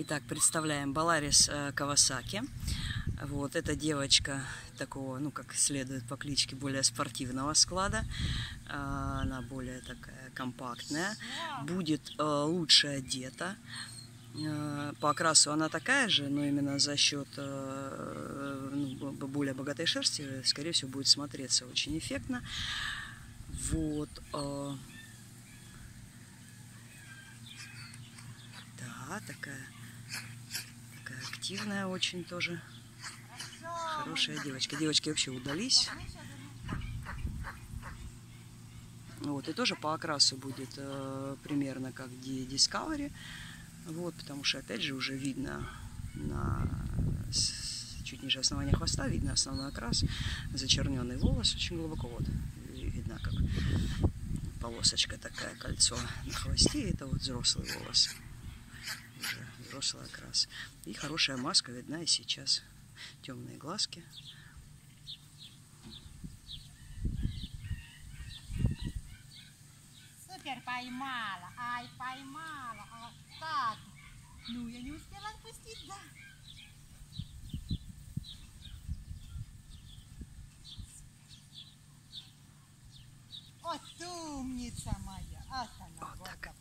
Итак, представляем Баларис э, Кавасаки. Вот эта девочка такого, ну, как следует по кличке, более спортивного склада. Э, Она более такая компактная. Будет э, лучше одета. По окрасу она такая же, но именно за счет ну, более богатой шерсти, скорее всего, будет смотреться очень эффектно. Вот. Да, такая, такая активная очень тоже. Хорошая девочка. Девочки вообще удались. Вот, и тоже по окрасу будет э, примерно как Discovery. Вот, потому что, опять же, уже видно на чуть ниже основания хвоста, видно основной окрас, зачерненный волос очень глубоко. Вот, видно, как полосочка такая, кольцо на хвосте, это вот взрослый волос взрослый окрас. И хорошая маска видна и сейчас. Темные глазки. Супер, поймала. Ай, поймала. А, так. Ну, я не успела отпустить, да? Вот умница моя. Вот она, Вот так.